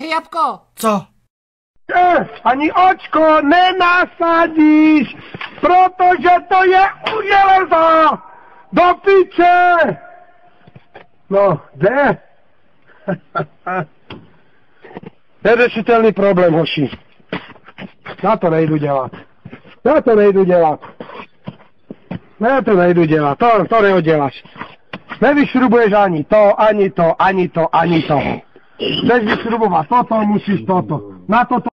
Hej, Jabko, Co? E, ani očko nenasadíš, protože to je u železa. Do piče! No, kde? Neřešitelný problém, hoši. Já to nejdu dělat. Já to nejdu dělat. Já to nejdu dělat, to, to neuděláš. Nevyšrubuješ ani to, ani to, ani to, ani to. Będziesz śrubował to, no to musisz to, to. Na to, to.